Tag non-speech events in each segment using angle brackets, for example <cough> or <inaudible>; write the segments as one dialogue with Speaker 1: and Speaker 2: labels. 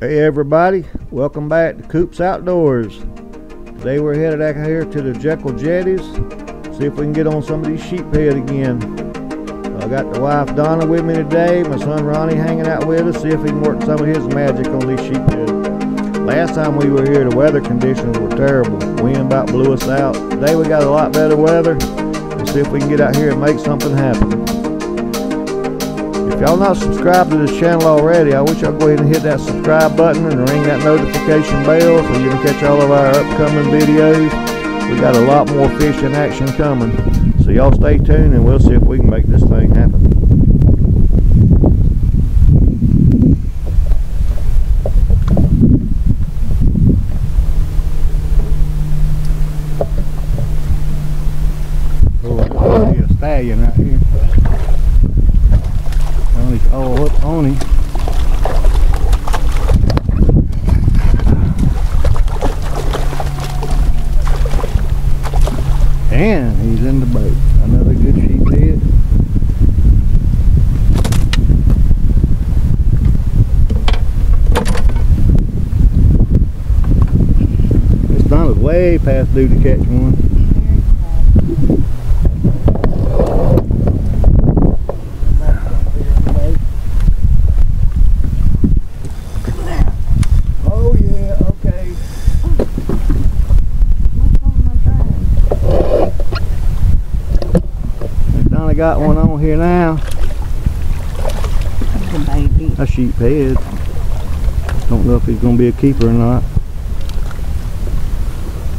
Speaker 1: Hey everybody, welcome back to Coop's Outdoors. Today we're headed out here to the Jekyll Jetties, see if we can get on some of these sheep sheephead again. I got the wife Donna with me today, my son Ronnie hanging out with us, see if he can work some of his magic on these sheep sheephead. Last time we were here, the weather conditions were terrible. Wind about blew us out. Today we got a lot better weather. Let's see if we can get out here and make something happen. If y'all not subscribed to this channel already, I wish y'all go ahead and hit that subscribe button and ring that notification bell so you can catch all of our upcoming videos. We got a lot more fishing action coming. So y'all stay tuned and we'll see if we can make this thing happen. Oh, I see a stallion right here. Well, he's him. And he's in the boat. Another good sheephead. This Donna's way past due to catch one. Got one on here now.
Speaker 2: A baby.
Speaker 1: A sheephead. Don't know if he's gonna be a keeper or not.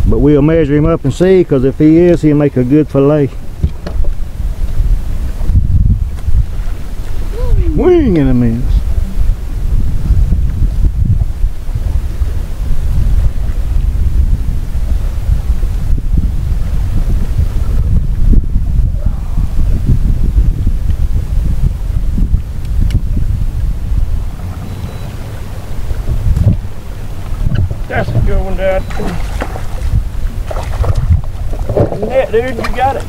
Speaker 1: But we'll measure him up and see, because if he is, he'll make a good fillet. Wing in a miss.
Speaker 3: A good one, Dad. Net, dude, you got it.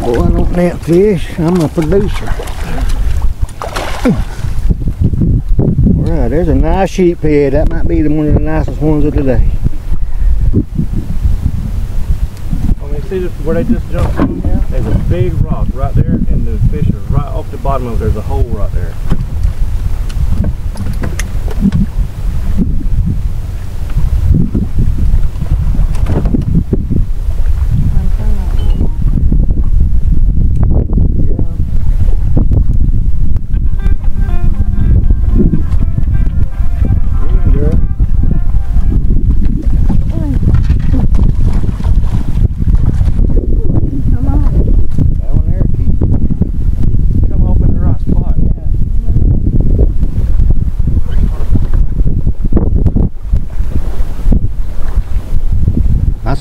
Speaker 1: Boy, I don't net fish. I'm a producer. Alright, there's a nice sheep sheephead. That might be the one of the nicest ones of the day.
Speaker 3: I mean, see this, where they just jumped from? Yeah. There's a big rock right there, and the fish are right off the bottom of it. There's a hole right there.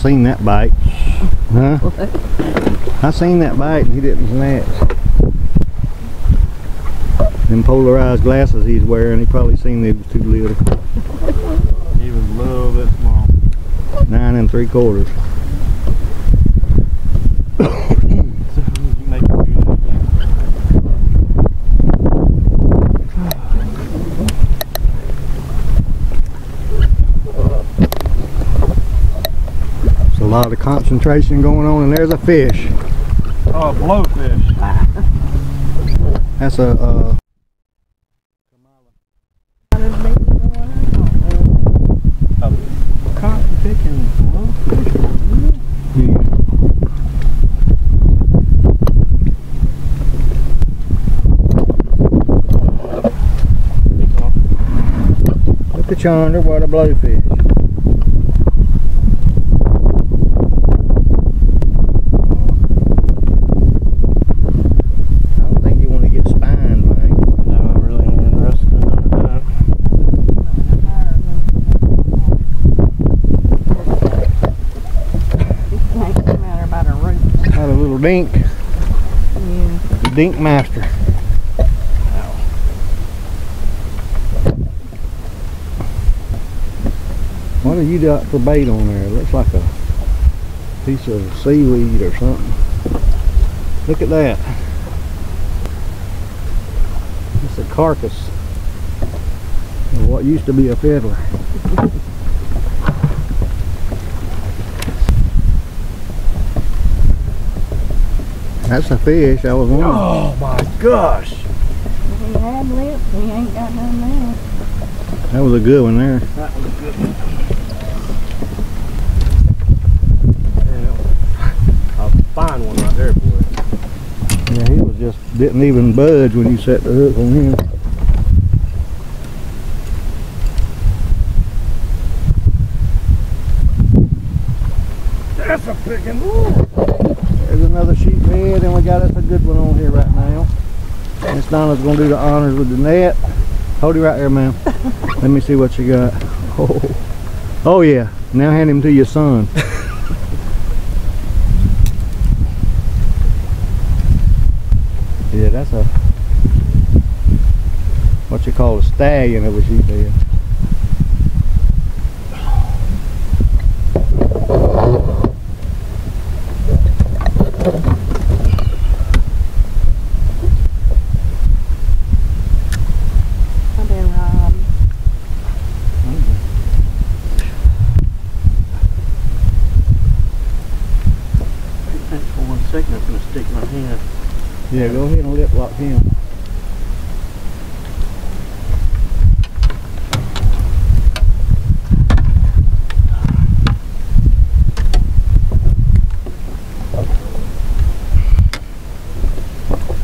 Speaker 1: Seen that bite. Huh? I seen that bite and he didn't snatch. Them polarized glasses he's wearing, he probably seen they was too little. <laughs>
Speaker 3: He was a little bit small.
Speaker 1: Nine and three quarters.
Speaker 3: So you make it do that again.
Speaker 1: There's a lot of concentration going on and there's a fish.
Speaker 3: Oh, blowfish. <laughs>
Speaker 1: That's a uh, look at yonder, what a blowfish. I don't think you want to get spined, man.
Speaker 3: No, I'm really interested in that.
Speaker 2: Makes no matter about a root.
Speaker 1: Got a little dink,
Speaker 2: Yeah.
Speaker 1: dink master. What have you got for bait on there? It looks like a piece of seaweed or something. Look at that. It's a carcass. A what used to be a fiddler. <laughs> That's a fish. I was wondering.
Speaker 3: Oh my gosh!
Speaker 2: We had lips, we ain't got none now.
Speaker 1: That was a good one there.
Speaker 3: That was a good one. A fine one right there, boy.
Speaker 1: Yeah, he was just didn't even budge when you set the hook on him.
Speaker 3: That's a big one.
Speaker 1: Another sheephead, and we got us a good one on here right now. Miss Donna's gonna do the honors with the net. Hold it right there, ma'am. <laughs> Let me see what you got. Oh, oh yeah. Now hand him to your son. <laughs> yeah, that's a what you call a stallion of a sheephead.
Speaker 2: I've
Speaker 3: Thanks for one second. I'm gonna stick my hand.
Speaker 1: Yeah, go ahead and lip lock him.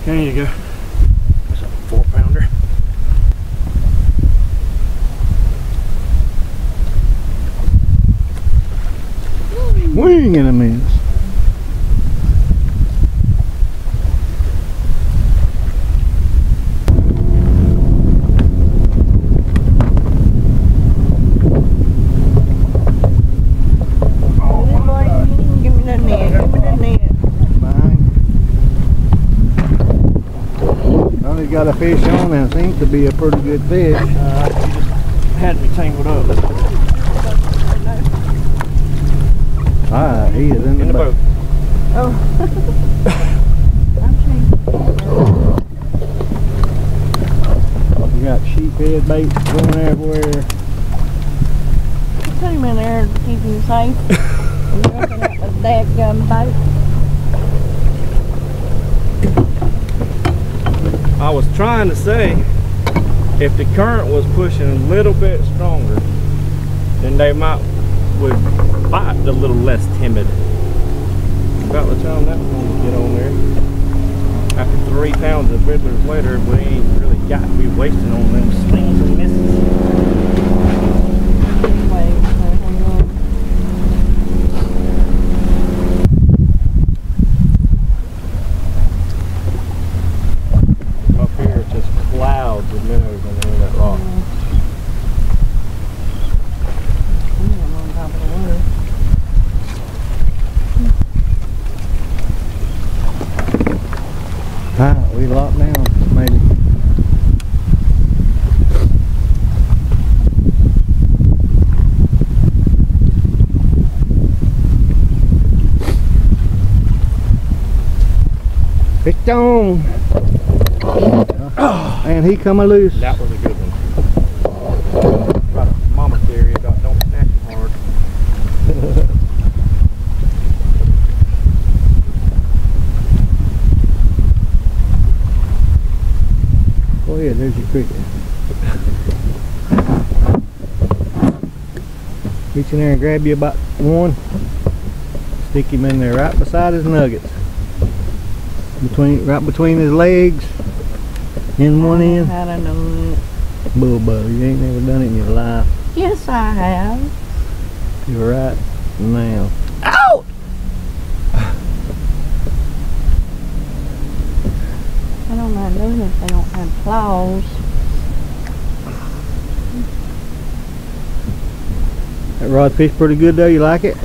Speaker 3: There you go. That's a four pounder.
Speaker 1: Wing and a miss.
Speaker 2: Good boy, give me the net, give me the net.
Speaker 1: Behind. Well, he's got a fish on and seems to be a pretty good fish.
Speaker 3: Uh, you just had me tangled up.
Speaker 1: Alright, he is in,
Speaker 3: In the boat.
Speaker 2: Oh. I'm saying,
Speaker 1: We got sheephead baits going everywhere.
Speaker 2: put him in there to keep him safe. And looking at the dadgum boat.
Speaker 3: I was trying to say, if the current was pushing a little bit stronger, then they might would bite a little less timid. About the time that one would get on there. After three pounds of fiddlers later, we ain't really got to be wasting on them slings and misses.
Speaker 2: Anyway, so hang on.
Speaker 3: Up here, it's just clouds of minnows under that rock.
Speaker 2: I'm on top of the water.
Speaker 1: Alright, we locked down, maybe. Fish on! <sighs> And he come a loose.
Speaker 3: That was a good one. Right, mama theory about don't snatch them hard.
Speaker 1: Go <laughs> oh, ahead, there's your cricket. Reach in there and grab you about one. Stick him in there right beside his nuggets. Between right between his legs. In one end.
Speaker 2: How to do it.
Speaker 1: Bug. You ain't never done it in your life.
Speaker 2: Yes, I have.
Speaker 1: You're right now.
Speaker 2: Ow I don't mind doing it if they don't have claws.
Speaker 1: That rod fish pretty good though, you like it?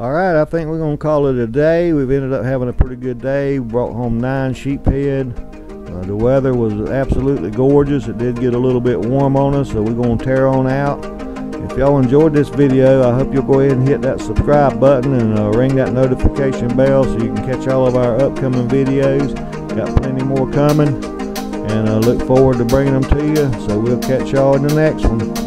Speaker 1: All right, I think we're gonna call it a day. We've ended up having a pretty good day. Brought home nine sheephead. Uh, the weather was absolutely gorgeous. It did get a little bit warm on us, so we're gonna tear on out. If y'all enjoyed this video, I hope you'll go ahead and hit that subscribe button and uh, ring that notification bell so you can catch all of our upcoming videos. Got plenty more coming. and uh, look forward to bringing them to you. So we'll catch y'all in the next one.